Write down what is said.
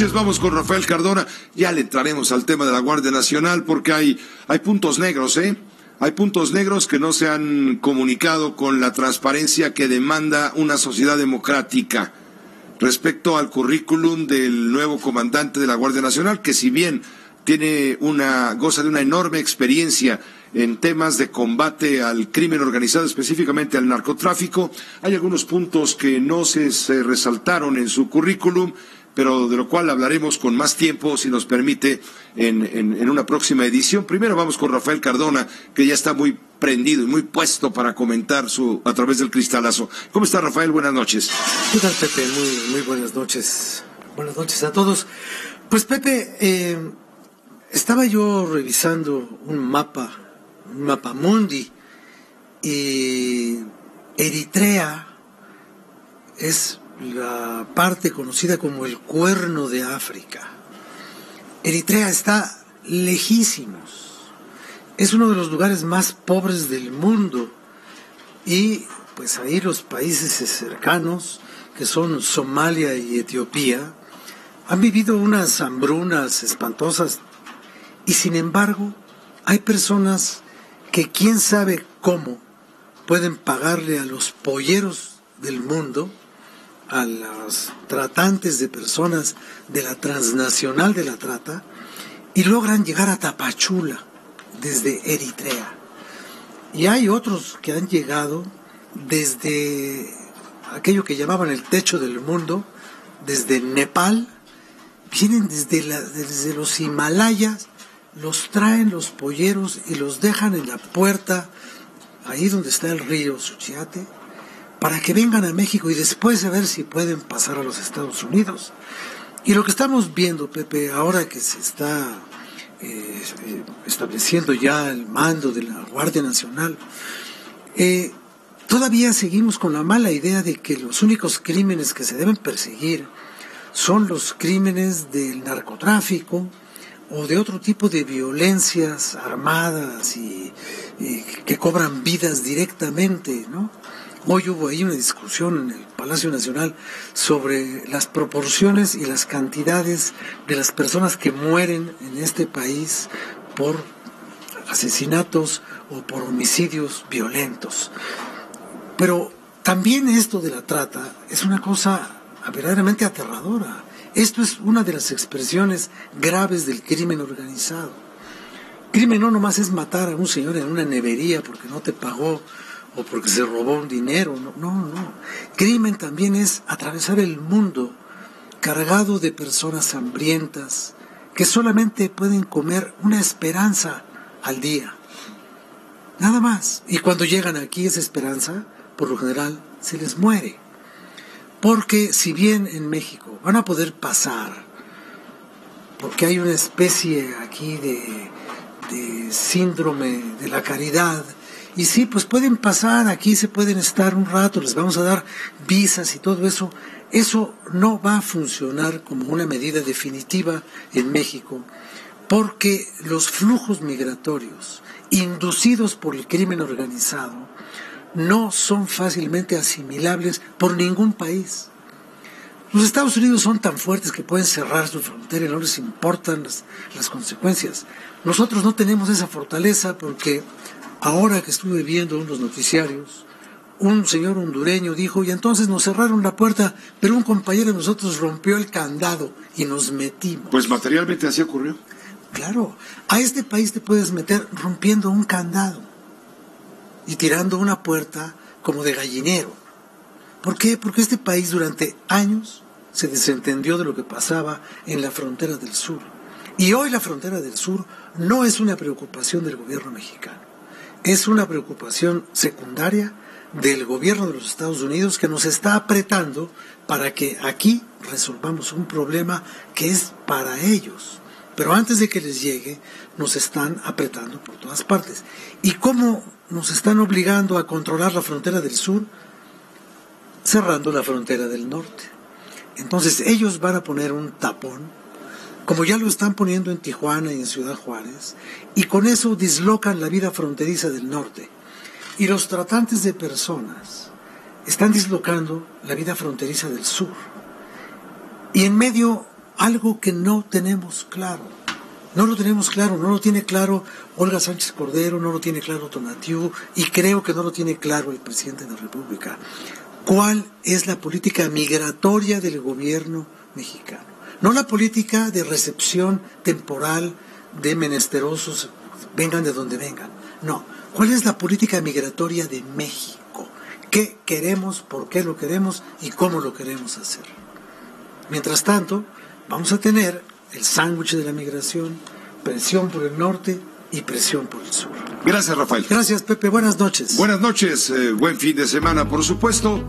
Vamos con Rafael Cardona. Ya le entraremos al tema de la Guardia Nacional porque hay, hay puntos negros, ¿eh? Hay puntos negros que no se han comunicado con la transparencia que demanda una sociedad democrática respecto al currículum del nuevo comandante de la Guardia Nacional, que si bien tiene una, goza de una enorme experiencia en temas de combate al crimen organizado, específicamente al narcotráfico. Hay algunos puntos que no se, resaltaron en su currículum, pero de lo cual hablaremos con más tiempo, si nos permite, en, una próxima edición. Primero vamos con Rafael Cardona, que ya está muy prendido y muy puesto para comentar su, a través del cristalazo. ¿Cómo está Rafael? Buenas noches. ¿Qué tal, Pepe? Muy, muy buenas noches. Buenas noches a todos. Pues, Pepe, eh, estaba yo revisando un mapa Mapamundi y Eritrea es la parte conocida como el cuerno de África. Eritrea está lejísimos. Es uno de los lugares más pobres del mundo y pues ahí los países cercanos, que son Somalia y Etiopía, han vivido unas hambrunas espantosas y sin embargo hay personas que quién sabe cómo pueden pagarle a los polleros del mundo, a los tratantes de personas de la transnacional de la trata, y logran llegar a Tapachula desde Eritrea. Y hay otros que han llegado desde aquello que llamaban el techo del mundo, desde Nepal, vienen desde, desde los Himalayas los traen los polleros y los dejan en la puerta, ahí donde está el río Suchiate, para que vengan a México y después a ver si pueden pasar a los Estados Unidos. Y lo que estamos viendo, Pepe, ahora que se está eh, eh, estableciendo ya el mando de la Guardia Nacional, eh, todavía seguimos con la mala idea de que los únicos crímenes que se deben perseguir son los crímenes del narcotráfico, o de otro tipo de violencias armadas y, que cobran vidas directamente, ¿no? Hoy hubo ahí una discusión en el Palacio Nacional sobre las proporciones y las cantidades de las personas que mueren en este país por asesinatos o por homicidios violentos. Pero también esto de la trata es una cosa verdaderamente aterradora. Esto es una de las expresiones graves del crimen organizado. Crimen no nomás es matar a un señor en una nevería porque no te pagó o porque se robó un dinero, no, no, no. Crimen también es atravesar el mundo cargado de personas hambrientas que solamente pueden comer una esperanza al día. Nada más. Y cuando llegan aquí esa esperanza, por lo general, se les muere. Porque si bien en México van a poder pasar, porque hay una especie aquí de, síndrome de la caridad, y sí, pues pueden pasar, aquí se pueden estar un rato, les vamos a dar visas y todo eso, eso no va a funcionar como una medida definitiva en México, porque los flujos migratorios inducidos por el crimen organizado, no son fácilmente asimilables por ningún país. Los Estados Unidos son tan fuertes que pueden cerrar su frontera y no les importan las, las, consecuencias. Nosotros no tenemos esa fortaleza porque ahora que estuve viendo unos noticiarios, un señor hondureño dijo, y entonces nos cerraron la puerta, pero un compañero de nosotros rompió el candado y nos metimos. Pues materialmente así ocurrió. Claro, a este país te puedes meter rompiendo un candado y tirando una puerta como de gallinero. ¿Por qué? Porque este país durante años se desentendió de lo que pasaba en la frontera del sur. Y hoy la frontera del sur no es una preocupación del gobierno mexicano, es una preocupación secundaria del gobierno de los Estados Unidos que nos está apretando para que aquí resolvamos un problema que es para ellos. Pero antes de que les llegue, nos están apretando por todas partes. ¿Y cómo nos están obligando a controlar la frontera del sur, cerrando la frontera del norte. Entonces ellos van a poner un tapón, como ya lo están poniendo en Tijuana y en Ciudad Juárez, y con eso dislocan la vida fronteriza del norte. Y los tratantes de personas están dislocando la vida fronteriza del sur. Y en medio algo que no tenemos claro. No lo tenemos claro, no lo tiene claro Olga Sánchez Cordero, no lo tiene claro Tonatiu y creo que no lo tiene claro el presidente de la República. ¿Cuál es la política migratoria del gobierno mexicano? No la política de recepción temporal de menesterosos, vengan de donde vengan. No, ¿cuál es la política migratoria de México? ¿Qué queremos, por qué lo queremos y cómo lo queremos hacer? Mientras tanto, vamos a tener el sándwich de la migración, presión por el norte y presión por el sur. Gracias, Rafael. Gracias, Pepe. Buenas noches. Buenas noches. Eh, buen fin de semana, por supuesto.